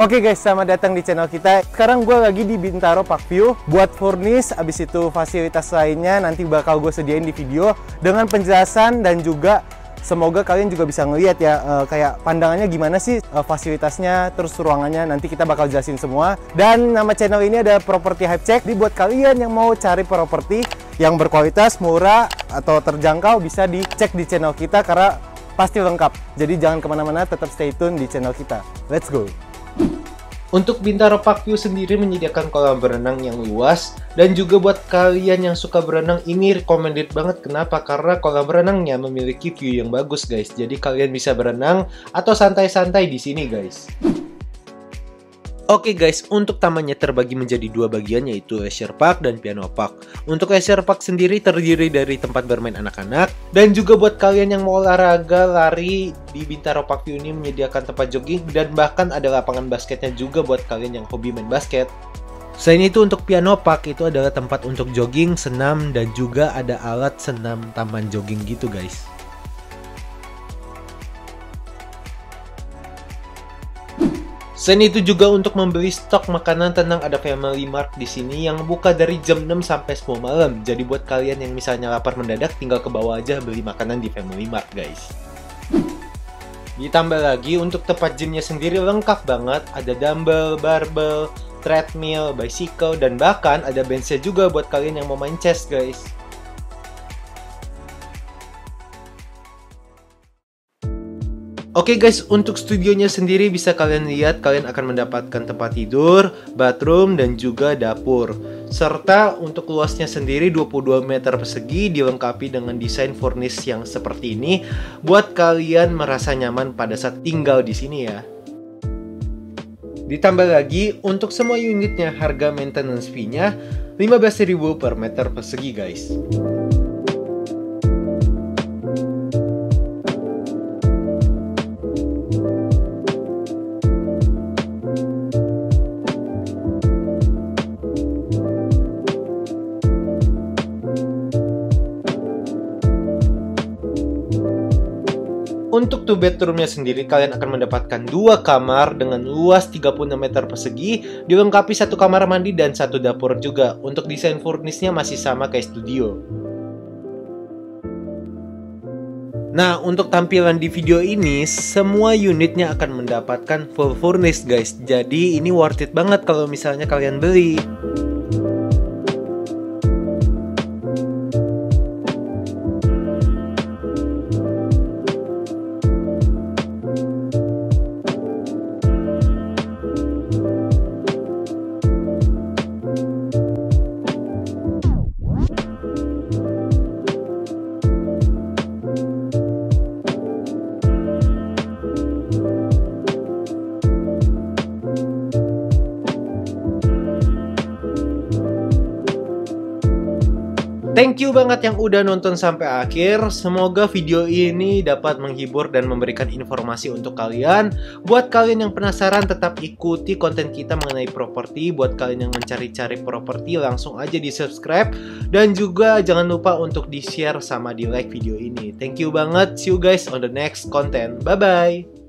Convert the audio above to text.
Oke guys, selamat datang di channel kita. Sekarang gue lagi di Bintaro Parkview buat furnish, abis itu fasilitas lainnya nanti bakal gue sediain di video dengan penjelasan dan juga semoga kalian juga bisa ngeliat ya uh, kayak pandangannya gimana sih uh, fasilitasnya, terus ruangannya nanti kita bakal jelasin semua. Dan nama channel ini ada Property Hype Check. Jadi buat kalian yang mau cari properti yang berkualitas, murah atau terjangkau bisa dicek di channel kita karena pasti lengkap. Jadi jangan ke mana-mana, tetap stay tune di channel kita. Let's go! Untuk Bintaro Park View sendiri menyediakan kolam berenang yang luas dan juga buat kalian yang suka berenang ini recommended banget kenapa? Karena kolam berenangnya memiliki view yang bagus guys. Jadi kalian bisa berenang atau santai-santai di sini guys. Oke guys, untuk tamannya terbagi menjadi dua bagian yaitu leisure park dan piano park. Untuk leisure park sendiri terdiri dari tempat bermain anak-anak dan juga buat kalian yang mau olahraga lari di Bintaro Park ini menyediakan tempat jogging dan bahkan ada lapangan basketnya juga buat kalian yang hobi main basket. Selain itu untuk piano park itu adalah tempat untuk jogging, senam dan juga ada alat senam taman jogging gitu guys. Selain itu juga untuk membeli stok makanan tenang ada Family Mart di sini yang buka dari jam 6 sampai 10 malam. Jadi buat kalian yang misalnya lapar mendadak tinggal ke bawah aja beli makanan di Family Mart, guys. Ditambah lagi untuk tempat gymnya sendiri lengkap banget. Ada dumbbell, barbell, treadmill, bicycle, dan bahkan ada benchnya juga buat kalian yang mau main chest, guys. Oke okay guys, untuk studionya sendiri bisa kalian lihat kalian akan mendapatkan tempat tidur, bathroom, dan juga dapur. Serta untuk luasnya sendiri 22 meter persegi dilengkapi dengan desain furnish yang seperti ini buat kalian merasa nyaman pada saat tinggal di sini ya. Ditambah lagi, untuk semua unitnya harga maintenance fee-nya 15.000 per meter persegi guys. Untuk two bedroomnya sendiri, kalian akan mendapatkan dua kamar dengan luas 36 meter persegi, dilengkapi satu kamar mandi dan satu dapur juga. Untuk desain furnishnya masih sama kayak studio. Nah, untuk tampilan di video ini, semua unitnya akan mendapatkan full furnish guys. Jadi ini worth it banget kalau misalnya kalian beli. Thank you banget yang udah nonton sampai akhir. Semoga video ini dapat menghibur dan memberikan informasi untuk kalian. Buat kalian yang penasaran, tetap ikuti konten kita mengenai properti. Buat kalian yang mencari-cari properti, langsung aja di subscribe. Dan juga jangan lupa untuk di share sama di like video ini. Thank you banget. See you guys on the next content. Bye-bye.